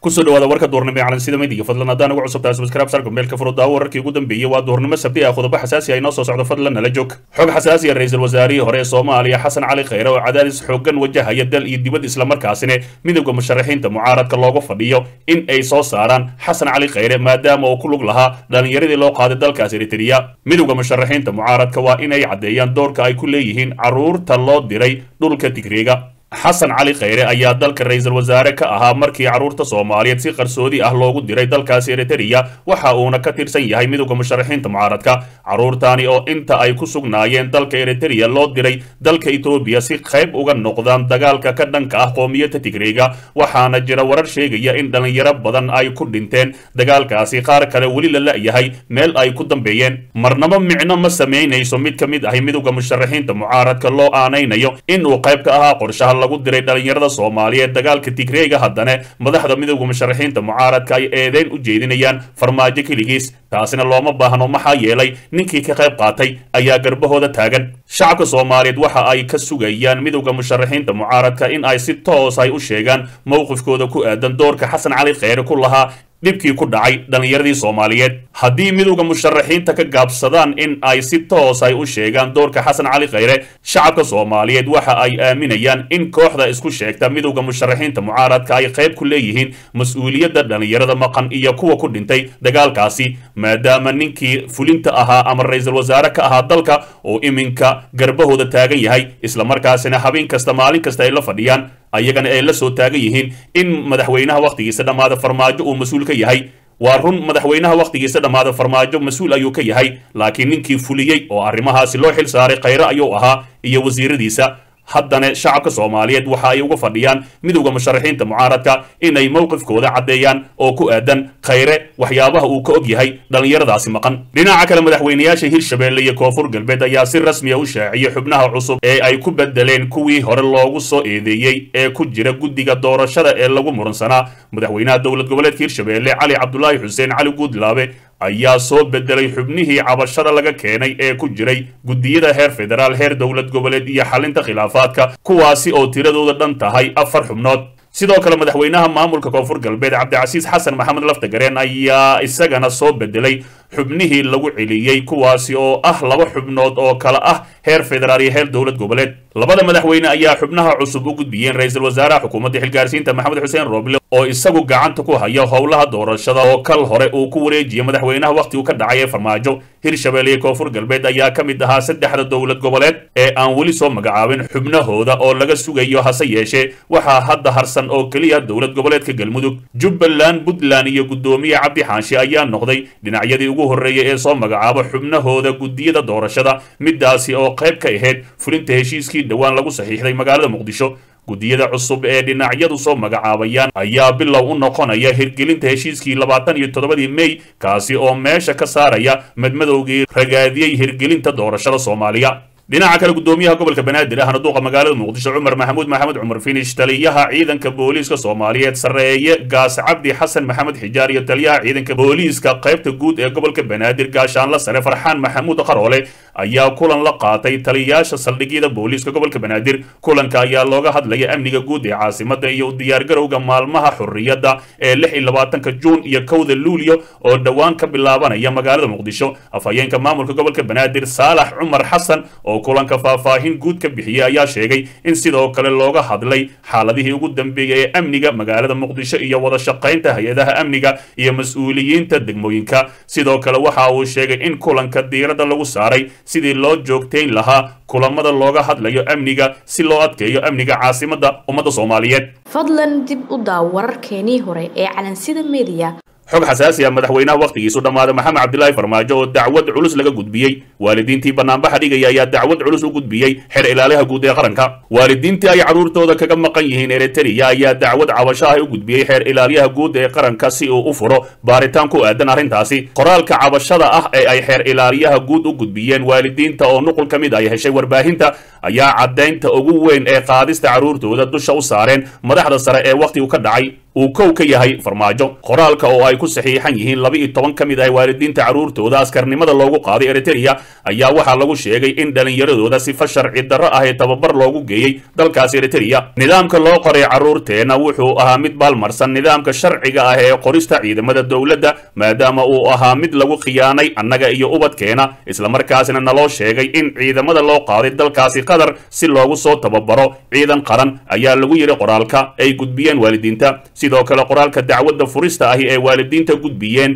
ku soo dhawaada warka duurnimo ee calansida meediga fadlan haddaan ugu cusubtahay subscribe sarka meelka furo daawo. Wararkii ugu dambeeyey waa duurnimo. Sabti ah qodobo xasaasi ah inoo soo socdo fadlan nala joog. Xog xasaasi ah ra'iisul wasaarihii hore ee soomaaliya xasan cali khayre oo cadaadis xooggan wajahaya dal iyo dibad islamarkaasina midowda musharaxiinta mucaaradka looga fadhiyo in ay soo saaraan xasan cali khayre maadaama uu ku lug lahaa dhalinyaradii loo qaaday dalkaas eritrea. Midowda musharaxiinta mucaaradka waa inay caddeeyaan doorka ay ku leeyihiin carruurta loo diray dhulka tigreega xasan cali khayre ayaa dalka ra'iisul wasaare ka ahaa markii carruurta soomaaliyeed si qarsoodi ah loogu diray dalkaasi eritrea. Waxa uuna ka tirsan yahay midowda musharaxiinta mucaaradka. Carruurtaani oo inta ay ku sugnaayeen dalka eritrea loo diray dalka etoobiya si qayb uga noqdaan dagaalka ka dhanka ah qoomiyadda tigreega. Waxaana jira warar sheegaya in dhalinyaro badan ay ku dhinteen. Dagaalkaasi qaar kale weli la la'yahay meel ay ku dambeeyeen. Marnabo micno ma samaynayso mid ka mid ahi midowda musharaxiinta mucaaradka loo aanaynayo inuu qayb ka ahaa qorshaha lagu diray dhalinyarada soomaaliyeed dagaalka tigreega haddana madaxda midowda musharaxiinta mucaaradka ay eedeyn u jeedinayaan farmaajo keligiis. Taasina looma baahno maxaa yeelay ninkii ka qayb qaatay ayaa garbahooda taagan. Shacabka soomaaliyeed waxa ay ka sugayaan midowda musharaxiinta mucaaradka in ay si toos ay u sheegaan mowqifkooda ku aadan doorka xasan cali kheyre ku lahaa dhibkii ku dhacay dhallinyaradii soomaaliyeed. Haddii midowda musharaxiinta ka gaabsadaan in ay si toos ay u sheegaan doorka xasan cali khayre shacabka soomaaliyeed waxa ay aaminayaan in kooxda isku sheegta midowda musharaxiinta mucaaradka ay qayb ku leeyihiin mas'uuliyadda dhallinyarada maqan iyo kuwa ku dhintay dagaalkaasi maadaama ninkii fulinta ahaa ama ra'iisul wasaare ka ahaa dalka oo iminka garbahooda taagan yahay islamarkaasina habeen kasta maalin kasta ay la fadhiyaan ayagana ay la soo taagan yihiin in madaxweynaha wakhtigiisa dhammaada farmaajo uu mas'uul ka yahay. Waa run madaxweynaha wakhtigiisa dhammaada farmaajo mas'uul ayuu ka yahay laakiin ninkii fuliyey oo arrimahaasi loo xil saaray khayre ayuu ahaa iyo wasiiradiisa haddana shacabka soomaaliyeed waxa ay uga fadhiyaan midowda musharaxiinta mucaaradka inay mowqifkooda caddeeyaan oo ku aadan khayre waxyaabaha uu ka og yahay dhallinyaradaasi maqan. Dhinaca kale madaxweynayaasha hirshabeelle iyo koonfur galbeed ayaa si rasmiya u shaaciyey xubnaha cusub ee ay ku bedeleen kuwii hore loogu soo eedeeyey ee ku jira guddiga doorashada ee lagu muransanaa madaxweynaha dowlad goboleedka hirshabeelle cali cabdulaahi xuseen cali guudlaabe ayaa soo bedelay xubnihii cabashada laga keenay ee ku jiray guddiyada heer federaal heer dowlad goboleed iyo xalinta khilaafaadka kuwaasi oo tiradooda dhan tahay afar xubnood. Sidoo kale madaxweynaha maamulka koonfur galbeed cabdicasiis xasan maxamed laftagareen ayaa isagana soo bedelay xubnihii lagu celiyey kuwaasi oo ah laba xubnood oo kale ah heer federaal iyo heer dowlad goboleed. Labada madaxweyne ayaa xubnaha cusub u gudbiyeen ra'iisul wasaaraha xukuumadda xilgaarsiinta maxamed xuseen rooble oo isagu gacanta ku haya howlaha doorashada oo kal hore uu ku wareejiyay madaxweynaha wakhtigu ka dhacay ee farmaajo hirshabeelle iyo koonfur galbeed ayaa ka mid ahaa saddexda dowlad goboleed ee aan weli soo magacaabin xubnahooda oo laga sugayo hase yeeshee. Waxaa hadda harsan oo keliya dowlad goboleedka galmudug jubbaland puntland iyo guddoomiye cabdi xaanshe ayaa noqday dhinacyadii ugu horreeyay ee soo magacaabo xubnahooda guddiyada doorashada. Midaasi oo qayb ka ahayd fulinta heshiiskii dhowaan lagu saxiixday magaalada muqdisho. Guddiyada cusub ee dhinacyadu soo magacaabayaan ayaa bilow u noqonaya hirgelinta heshiiskii labaatan iyo toddobadii mey kaasi oo meesha ka saaraya madmadowgii ragaadiyey hirgelinta doorashada soomaaliya dhinaca kale guddoomiyaha gobolka banaadir ahna duuqa magaalada muqdisho cumar maxamuud maxamed cumar finish taliyaha ciidanka booliiska soomaaliyeed sarreeye gaas cabdi xasan maxamed xijaar iyo taliyaha ciidanka booliiska qaybta guud ee gobolka banaadir gaashaanla sare farxaan maxamuud qaroole ayaa kulan la qaatay taliyayaasha saldhigyada booliiska gobolka banaadir. Kulanka ayaa looga hadlaya amniga guud ee caasimada iyo diyaargarowga maalmaha xurriyadda ee lix iyo labaatanka juun iyo kowda luulyo oo dhowaan ka bilaabanaya magaalada muqdisho. Afhayeenka maamulka gobolka banaadir saalax cumar xasan oo kulanka faahfaahin guud ka bixiyey ayaa sheegay in sidoo kale looga hadlay xaaladihii ugu dambeeyay ee amniga magaalada muqdisho iyo wada shaqaynta hay'adaha amniga iyo mas'uuliyiinta degmooyinka. Sidoo kale waxa uu sheegay in kulanka diiradda lagu saaray sidii loo joogtayn lahaa kulamada looga hadlayo amniga si loo adkeeyo amniga caasimadda ummadda soomaaliyeed. Fadlan dib u daaw wararkeenii hore ee calansida meediya xog xasaasi ah madaxweynaha wakhtigiisu dhammaaday maxamed cabdilaahi farmaajo oo dacwad culus laga gudbiyey. Waalidiintii bannaanbaxa dhigaya ayaa dacwad culus u gudbiyey xer ilaaliha guud ee qaranka. Waalidiintii ay carruurtooda kaga maqan yihiin eritrea ayaa dacwad cabasho ah u gudbiyey xeer ilaaliyaha guud ee qaranka si uu u furo baaritaan ku aadan arrintaasi. Qoraalka cabashada ah ee ay xeer ilaaliyaha guud u gudbiyeen waalidiinta oo nuqul ka mid ay heshay warbaahinta ayaa caddaynta ugu weyn ee qaadista carruurtooda dusha u saareen madaxda sare ee wakhtigu ka dhacay uu kow ka yahay farmaajo. Qoraalka oo ay ku saxiixan yihiin laba iyo toban ka mid ah waalidiinta carruurtooda askarnimada loogu qaaday eritrea ayaa waxaa lagu sheegay in dhallinyaradooda sifa sharci darro ah ee tababar loogu geeyey dalkaas eritrea. Nidaamka loo qoray carruurteenna wuxuu ahaa mid baalmarsan nidaamka sharciga ah ee qorista ciidamada dowladda maadaama uu ahaa mid lagu khiyaanay annaga iyo ubadkeena islamarkaasina naloo sheegay in ciidamada loo qaaday dalkaasi qatar si loogu soo tababaro. Ciidan qaran ayaa lagu yidhi qoraalka ay gudbiyeen waalidiinta sidoo kale qoraalka dacwadda furista ahi ee waalidiinta gudbiyeen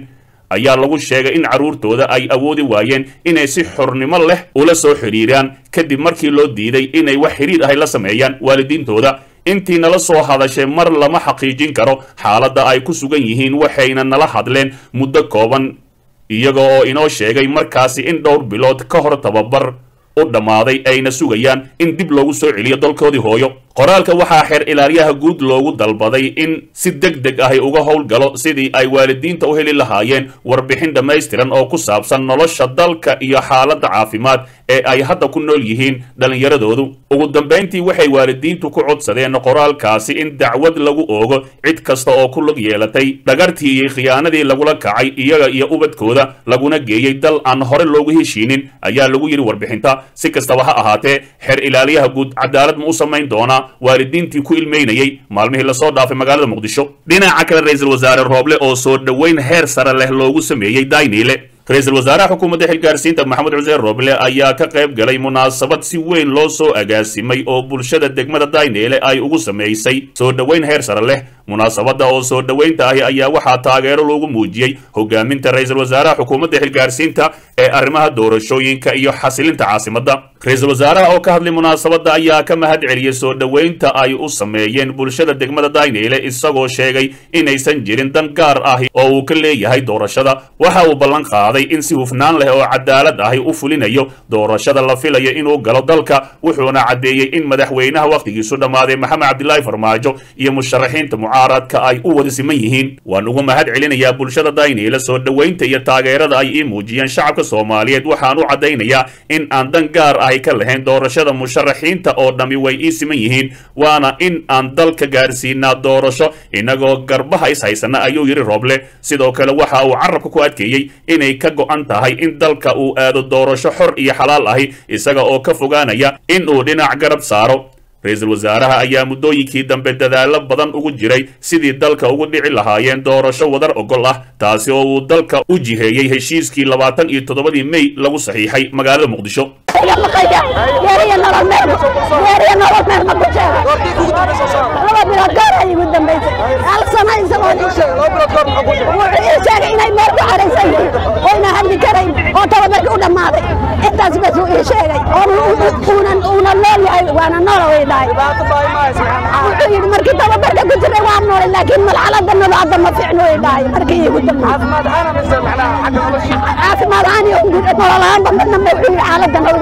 ayaa lagu sheegay in carruurtooda ay awoodi waayeen inay si xornimo leh ula soo xidhiiraan kadib markii loo diiday inay wax xidhiir ahay la sameeyaan waalidiintooda. Intii nala soo hadashay mar lama xaqiijin karo xaaladda ay ku sugan yihiin waxayna nala hadleen muddo kooban iyaga oo inoo sheegay markaasi in dhowr bilood ka hor tababar u dhammaaday ayna sugayaan in dib loogu soo celiyo dalkoodii hooyo qoraalka waxaa xeer ilaaliyaha guud loogu dalbaday in si deg deg ahi uga howlgalo sidii ay waalidiinta u heli lahaayeen warbixin dhammaystiran oo ku saabsan nolosha dalka iyo xaaladda caafimaad ee ay hadda ku nool yihiin dhallinyaradoodu. Ugu dambayntii waxay waalidiintu ku codsadeen qoraalkaasi in dacwad lagu oogo cid kasta oo ku lug yeelatay. Dhagartii iyo khiyaanadii lagula kacay iyaga iyo ubadkooda laguna geeyey dal aan hore loogu heshiinin ayaa lagu yidhi warbixinta. Si kastaba ha ahaatee xeer ilaaliyaha guud cadaalad ma u samayn doonaa waalidiintii ku ilmeynayey maalmihii la soo dhaafay magaalada muqdisho. Dhinaca kale ra'iisul wasaare rooble oo soo dhoweyn heer sare leh loogu sameeyey dayniile ra'iisul wasaaraha xukuumadda xilgaarsiinta maxamed xuseen rooble ayaa ka qayb galay munaasabad si weyn loo soo agaasimay oo bulshada degmada dayneele ay ugu samaysay soo dhoweyn heer sare leh munaasabadda oo soo dhoweynta ahi ayaa waxaa taageero loogu muujiyey hogaaminta ra'iisul wasaaraha xukuumadda xilgaarsiinta ee arrimaha doorashooyinka iyo xasilinta caasimadda ra'iisul wasaaraha oo ka hadlay munaasabadda ayaa ka mahad celiyey soo dhoweynta ay u sameeyeen bulshada degmada dayneele isagoo sheegay inaysan jirin dan gaar ahi oo uu ka leeyahay doorashada. Waxa uu ballan qaaday in si hufnaan leh oo cadaalad ahi u fulinayo doorashada la filayo inuu galo dalka wuxuuna caddeeyey in madaxweynaha wakhtigiisu dhammaaday maxamed cabdilaahi farmaajo iyo musharaxiinta mucaaradka ay u wada siman yihiin. Waan ugu mahad celinayaa bulshada dayneele soo dhoweynta iyo taageerada ay ii muujiyeen shacabka soomaaliyeed waxaan u caddaynayaa in aan dan gaar ahi ka lahayn doorashada musharaxiinta oo dhammi way ii siman yihiin waana in aan dalka gaarsiinaa doorasho. Inagoo garbaha is haysana ayuu yidhi rooble sidoo kale waxa uu carabka ku adkeeyey inay ka go'an tahay in dalka uu aado doorasho xor iyo xalaal ahi isaga oo ka fogaanaya in uu dhinac garab saaro. Ra'iisul wasaaraha ayaa muddooyinkii dambe dadaallo badan ugu jiray sidii dalka ugu dhici lahaayeen doorasho wadar ogol ah taasi oo uu dalka u jiheeyey heshiiskii labaatan iyo toddobadii mey lagu saxiixay magaalada muqdisho intaas bas uu ii sheegay uuna nool yahay waana noola way dhahay wuxuu yidhi markii tababarka ku jiray waa noolay laakiin malxalada nolo hadda ma fiicno way dhahay markii iigu dambeysay caafimaad ahaan iyo nololahaanba midna ma wuxuu yidhi xaaladda nol way cuntaa